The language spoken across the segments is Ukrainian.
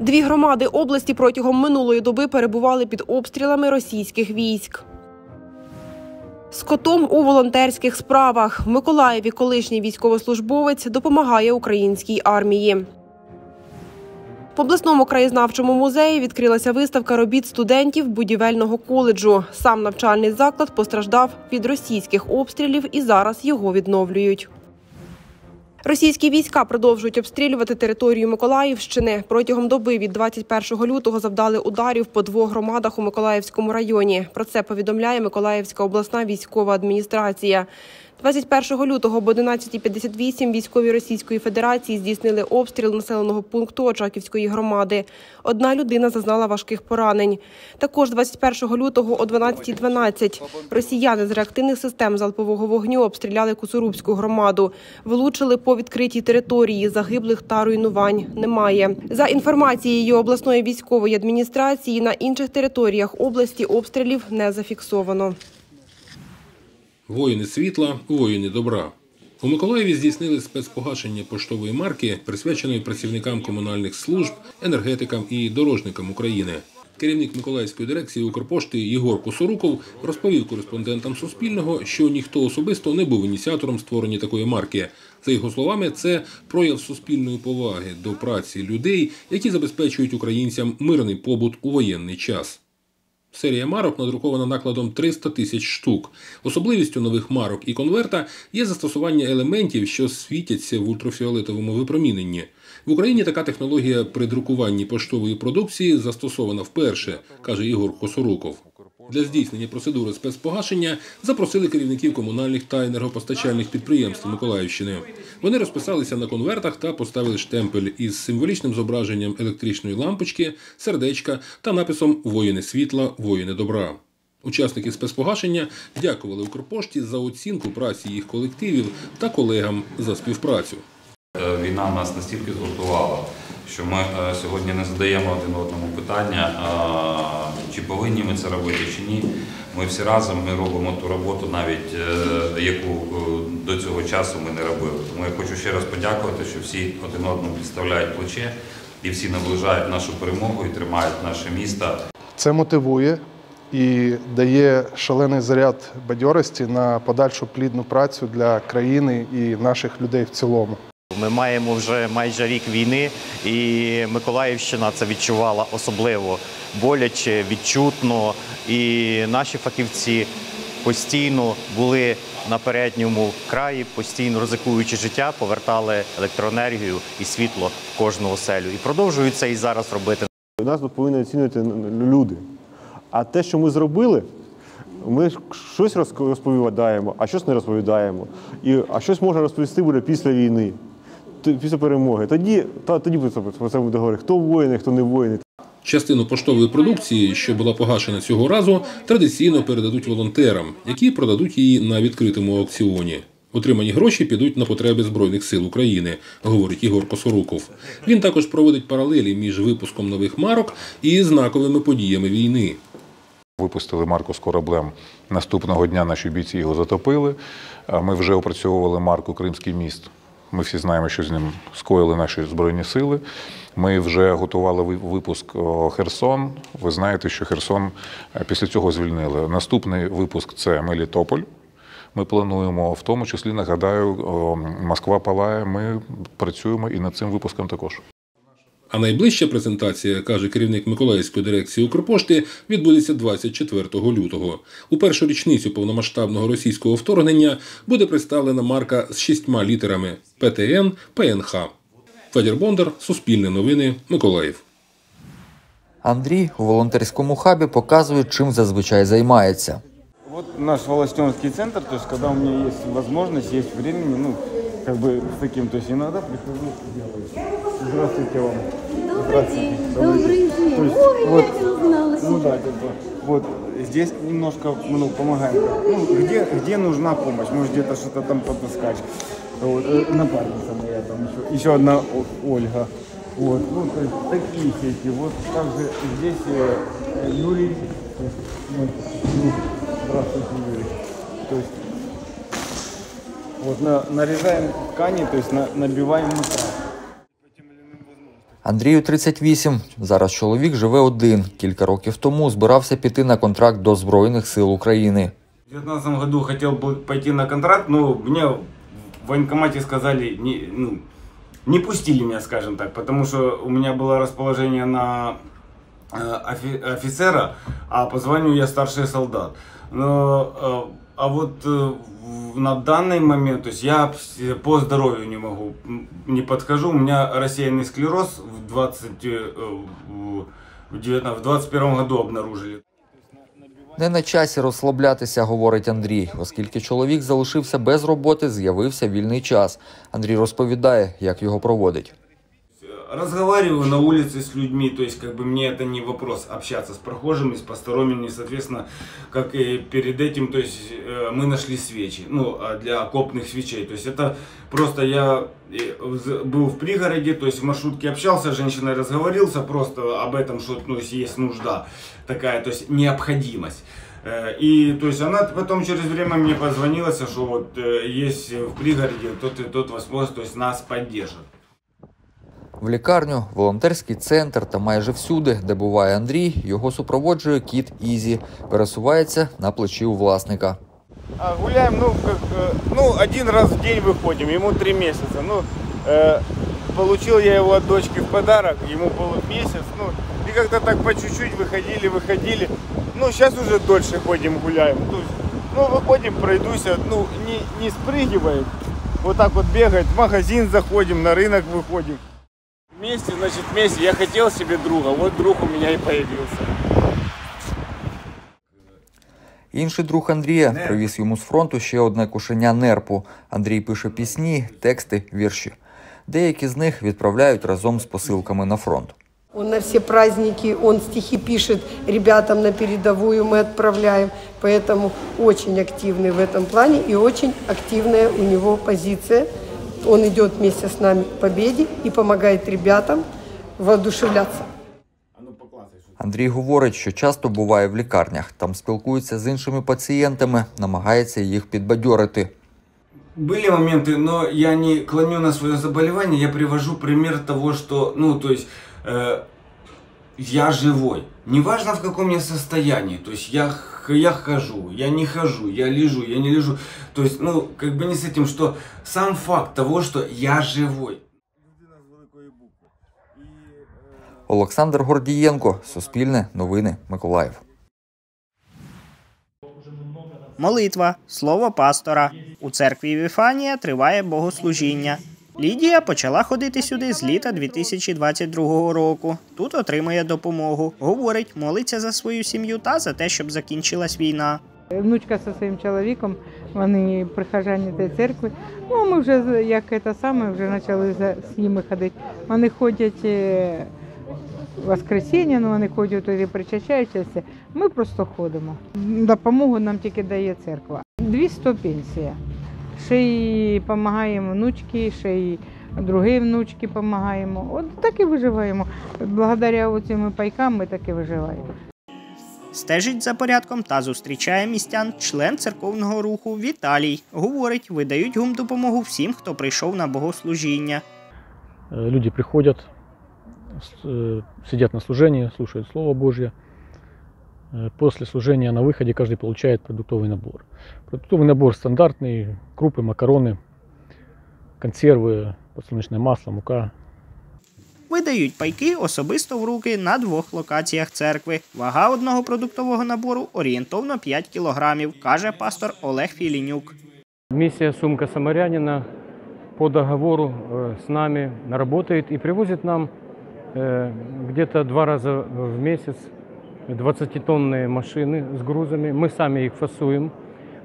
Дві громади області протягом минулої доби перебували під обстрілами російських військ. З котом у волонтерських справах в Миколаєві колишній військовослужбовець допомагає українській армії. В обласному краєзнавчому музеї відкрилася виставка робіт студентів будівельного коледжу. Сам навчальний заклад постраждав від російських обстрілів і зараз його відновлюють. Російські війська продовжують обстрілювати територію Миколаївщини. Протягом доби від 21 лютого завдали ударів по двох громадах у Миколаївському районі. Про це повідомляє Миколаївська обласна військова адміністрація. 21 лютого об 11.58 військові Російської Федерації здійснили обстріл населеного пункту Очаківської громади. Одна людина зазнала важких поранень. Також 21 лютого о 12.12 росіяни з реактивних систем залпового вогню обстріляли Куцурубську громаду. Влучили по відкритій території. Загиблих та руйнувань немає. За інформацією обласної військової адміністрації, на інших територіях області обстрілів не зафіксовано. Воїни світла, воїни добра. У Миколаєві здійснили спецпогашення поштової марки, присвяченої працівникам комунальних служб, енергетикам і дорожникам України. Керівник Миколаївської дирекції Укрпошти Єгор Косоруков розповів кореспондентам Суспільного, що ніхто особисто не був ініціатором створення такої марки. За його словами, це прояв суспільної поваги до праці людей, які забезпечують українцям мирний побут у воєнний час. Серія марок надрукована накладом 300 тисяч штук. Особливістю нових марок і конверта є застосування елементів, що світяться в ультрафіолетовому випроміненні. В Україні така технологія при друкуванні поштової продукції застосована вперше, каже Ігор Косоруков. Для здійснення процедури спецпогашення запросили керівників комунальних та енергопостачальних підприємств Миколаївщини. Вони розписалися на конвертах та поставили штемпель із символічним зображенням електричної лампочки, сердечка та написом Воїни світла, воїни добра. Учасники спецпогашення дякували Укрпошті за оцінку праці їх колективів та колегам за співпрацю. Е, Війна нас настільки згуртувала, що ми е, сьогодні не задаємо один одному питання, чи повинні ми це робити, чи ні. Ми всі разом ми робимо ту роботу, навіть е, яку до цього часу ми не робили. Тому я хочу ще раз подякувати, що всі один одному підставляють плече і всі наближають нашу перемогу і тримають наше місто. Це мотивує і дає шалений заряд бадьорості на подальшу плідну працю для країни і наших людей в цілому. Ми маємо вже майже рік війни, і Миколаївщина це відчувала особливо боляче, відчутно. І наші фахівці постійно були на передньому краї, постійно ризикуючи життя, повертали електроенергію і світло в кожну оселю. І продовжують це і зараз робити. Нас тут повинні оцінювати люди. А те, що ми зробили, ми щось розповідаємо, а щось не розповідаємо. І, а щось можна розповісти буде після війни, після перемоги. Тоді, та, тоді про це- буде говорити, хто воїни, хто не воїни. Частину поштової продукції, що була погашена цього разу, традиційно передадуть волонтерам, які продадуть її на відкритому аукціоні. Отримані гроші підуть на потреби Збройних сил України, говорить Ігор Косоруков. Він також проводить паралелі між випуском нових марок і знаковими подіями війни. Випустили марку з кораблем. Наступного дня наші бійці його затопили. Ми вже опрацьовували марку Кримський міст. Ми всі знаємо, що з ним скоїли наші збройні сили. Ми вже готували випуск Херсон. Ви знаєте, що Херсон е, після цього звільнили. Наступний випуск це Мелітополь. Ми плануємо, в тому числі нагадаю, Москва палає. Ми працюємо і над цим випуском також. А найближча презентація, каже керівник Миколаївської дирекції Укрпошти, відбудеться 24 лютого. У першу річницю повномасштабного російського вторгнення буде представлена марка з шістьма літерами ПТН ПНХ. Федір Бондар, Суспільне новини, Миколаїв. Андрій у волонтерському хабі показує, чим зазвичай займається. Вот наш волонтерский центр, то есть когда у меня есть возможность, есть времени, ну, как бы с таким, то есть иногда прихожу делаю. Здравствуйте вам. Здравствуйте. Добрый день. То есть, Ой, вот, я не узнала ну себя. да, как бы, вот здесь немножко, ну, помогаем. Ну, где, где нужна помощь, может где-то что-то там подыскать. Вот, э, напарница моя там еще, еще одна О- Ольга. Вот, ну, то есть такие сети. Вот также здесь э, Юрий. ну, здравствуйте, Юрий. То есть вот на, нарезаем ткани, то есть на, набиваем матрас. Андрію 38. Зараз чоловік живе один. Кілька років тому збирався піти на контракт до Збройних сил України. В 2019 году хотел бы пойти на контракт, но мне в военкомате сказали, не, ну, не пустили меня, скажем так, потому что у меня было расположение на э, офи- офицера, а по званию я старший солдат. Но, э, а вот э, в- на данный момент, то есть я пс- по здоровью не могу, м, не подхожу, у меня рассеянный склероз в 20, э, в, в 19 в 21 году обнаружили. Не на часі розслаблятися, говорить Андрій, оскільки чоловік залишився без роботи, з'явився вільний час. Андрій розповідає, як його проводить. Разговариваю на улице с людьми, то есть как бы мне это не вопрос общаться с прохожими, с посторонними, соответственно, как и перед этим, то есть э, мы нашли свечи, ну, а для окопных свечей, то есть это просто я э, был в пригороде, то есть в маршрутке общался, с женщиной разговорился просто об этом, что ну, есть нужда такая, то есть необходимость. Э, И то есть она потом через время мне позвонила, что вот есть в пригороде тот и тот возможность, то есть нас поддержит. В лікарню, волонтерський центр та майже всюди, де буває Андрій, його супроводжує кіт Ізі, пересувається на плечі у власника. А гуляем, ну, как, э, ну, один раз в день выходим, ему три месяца. Ну, э, получил я его от дочки в подарок, ему был месяц, ну, и как-то так по чуть-чуть выходили, выходили. Ну, сейчас уже дольше ходим, гуляем. То есть, ну, выходим, пройдуся, ну, не, не спрыгиваем, вот так вот бегать, в магазин заходим, на рынок выходим. Вместе, значит, вместе. Я хотел себе друга, вот друг у меня и появился. Інший друг Андрія привіз йому з фронту ще одне кушеня нерпу. Андрій пише пісні, тексти, вірші. Деякі з них відправляють разом з посилками на фронт. Он на все праздники, он стихи пишет ребятам на передовую, мы отправляем. Поэтому очень активный в этом плане и очень активная у него позиция. Он идет вместе с нами к победе и помогает ребятам воодушевляться. Андрій говорить, що часто буває в лікарнях, там спілкується з іншими пацієнтами, намагається їх підбадьорити. Были моменты, но я не клоню на свое заболевание, я привожу пример того, что, ну, то есть, э, я живой. Неважно в каком я состоянии, то есть я, х- я хожу, я не хожу, я лежу, я не лежу. То есть, ну, как бы не с этим, что сам факт того, что я живой. Олександр Гордієнко, Суспільне, Новини, Миколаїв. Молитва, слово пастора. У церкві Віфанія триває богослужіння. Лідія почала ходити сюди з літа 2022 року. Тут отримує допомогу. Говорить, молиться за свою сім'ю та за те, щоб закінчилась війна. Внучка зі своїм чоловіком, вони прихожані цієї церкви. Ну, ми вже як це саме, вже почали з ними ходити. Вони ходять е, в воскресіння, ну вони ходять туди причащаються. Ми просто ходимо. Допомогу нам тільки дає церква. 200 пенсія. Ще й допомагаємо внучки, ще й другій внучки допомагаємо. От так і виживаємо. Благодаря цим пайкам ми так і виживаємо. Стежить за порядком та зустрічає містян член церковного руху Віталій. Говорить, видають гумдопомогу всім, хто прийшов на богослужіння. Э, Люди приходят, с- э, на служении, слушают Слово Божье. Э, После служения на выходе каждый получает продуктовый набор. Продуктовый набор стандартный, крупы, макароны, консервы, подсолнечное масло, мука. Видають пайки особисто в руки на двох локаціях церкви. Вага одного продуктового набору орієнтовно 5 кілограмів, каже пастор Олег Філінюк. Миссия «Сумка Самарянина» по договору э, с нами работает и привозит нам э, где-то два раза в месяц 20-тонные машины с грузами. Мы сами их фасуем.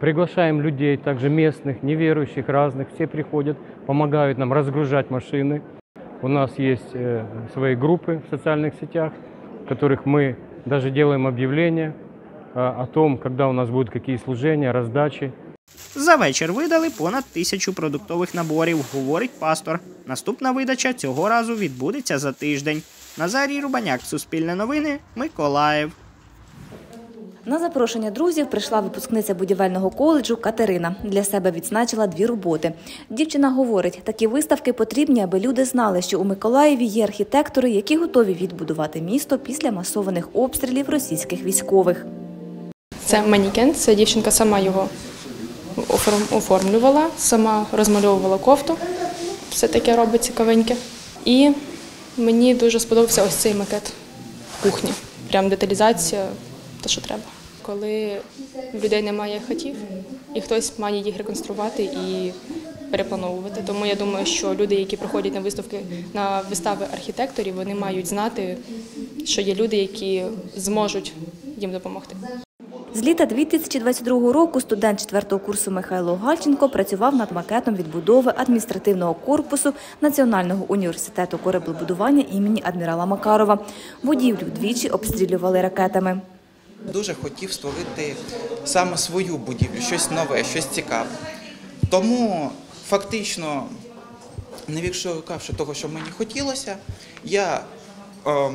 Приглашаем людей, также местных, неверующих, разных. Все приходят, помогают нам разгружать машины. У нас есть э, свои группы в социальных сетях, в которых мы даже делаем объявления э, о том, когда у нас будут какие служения, раздачи. За вечір видали понад тисячу продуктових наборів, говорить пастор. Наступна видача цього разу відбудеться за тиждень. Назарій Рубаняк, Суспільне новини, Миколаїв. На запрошення друзів прийшла випускниця будівельного коледжу Катерина. Для себе відзначила дві роботи. Дівчина говорить, такі виставки потрібні, аби люди знали, що у Миколаєві є архітектори, які готові відбудувати місто після масованих обстрілів російських військових. Це манікен, це дівчинка сама його оформлювала, сама розмальовувала кофту. Все таке робить цікавеньке. І мені дуже сподобався ось цей макет кухні. Прям деталізація, те, що треба. Коли в людей немає хатів, і хтось має їх реконструвати і переплановувати. Тому я думаю, що люди, які приходять на виставки на вистави архітекторів, вони мають знати, що є люди, які зможуть їм допомогти. З літа 2022 року студент 4 курсу Михайло Гальченко працював над макетом відбудови адміністративного корпусу Національного університету кораблебудування імені адмірала Макарова. Будівлю двічі обстрілювали ракетами. Дуже хотів створити саме свою будівлю, щось нове, щось цікаве. Тому фактично, не відшукавши того, що мені хотілося, я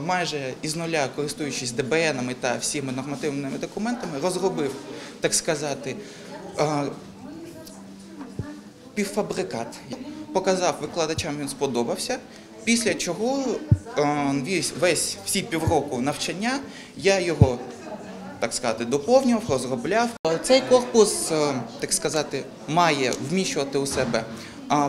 майже із нуля, користуючись ДБНами та всіми нормативними документами, розробив, так сказати, е, півфабрикат. Показав викладачам, він сподобався. Після чого е, весь, всі півроку навчання я його так сказати, доповнював, розробляв. Цей корпус, е, так сказати, має вміщувати у себе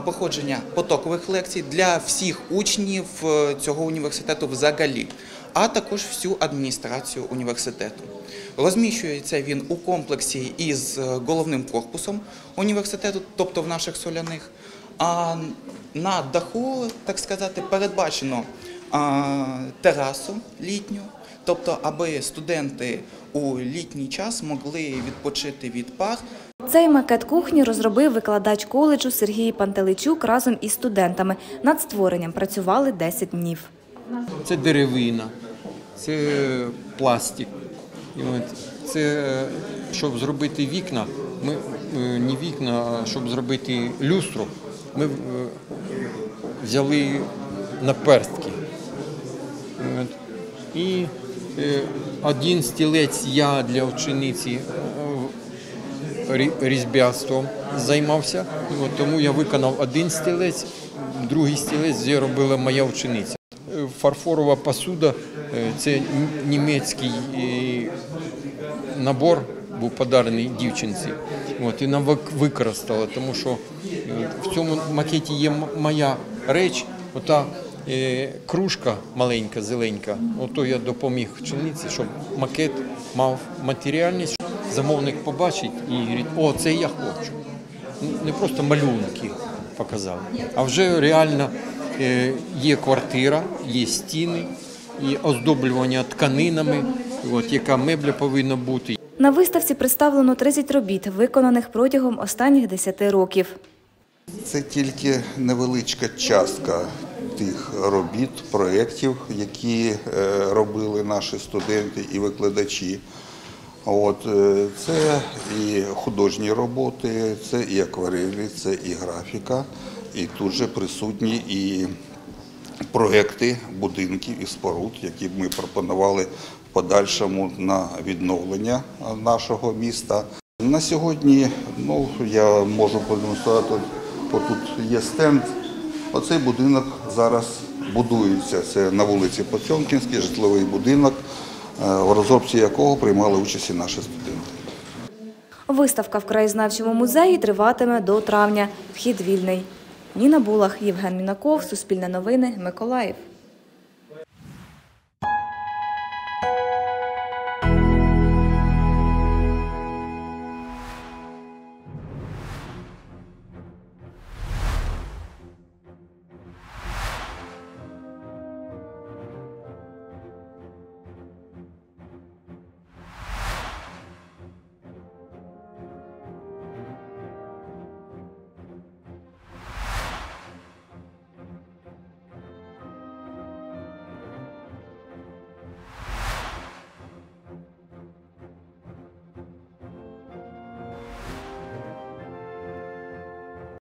походження потокових лекцій для всіх учнів е, цього університету взагалі, а також всю адміністрацію університету. Розміщується він у комплексі із е, головним корпусом університету, тобто в наших соляних. А на даху, так сказати, передбачено терасу літню, тобто аби студенти у літній час могли відпочити від пар. Цей макет кухні розробив викладач коледжу Сергій Пантеличук разом із студентами. Над створенням працювали 10 днів. Це деревина, це пластик. Це щоб зробити вікна, ми е, не вікна, а щоб зробити люстру, ми е, взяли наперстки. І е, один стілець я для учениці рі- різьбярством займався. Тому я виконав один стілець, другий стілець робила моя учениця. Е, Фарфорова посуда е, це німецький е, набор був подарений дівчинці. От, і нам використала, тому що в цьому макеті є моя реч, ота кружка маленька, зеленька. Ото я допоміг вчениці, щоб макет мав матеріальність. Замовник побачить і говорить, о, це я хочу. Не просто малюнки показали, а вже реально е, є квартира, є стіни, і оздоблювання тканинами, от, яка мебля повинна бути. На виставці представлено 30 робіт, виконаних протягом останніх 10 років. Це тільки невеличка частка тих робіт, проєктів, які е, робили наші студенти і викладачі. От, е, це і художні роботи, це і акварелі, це і графіка, і тут же присутні і проекти будинків і споруд, які ми пропонували подальшому на відновлення нашого міста. На сьогодні ну, я можу продемонструвати, отут є стенд. Оцей будинок зараз будується. Це на вулиці Потьомкінській, житловий будинок, в розробці якого приймали участь і наші студенти. Виставка в краєзнавчому музеї триватиме до травня. Вхід вільний. Ніна Булах, Євген Мінаков, Суспільне новини, Миколаїв.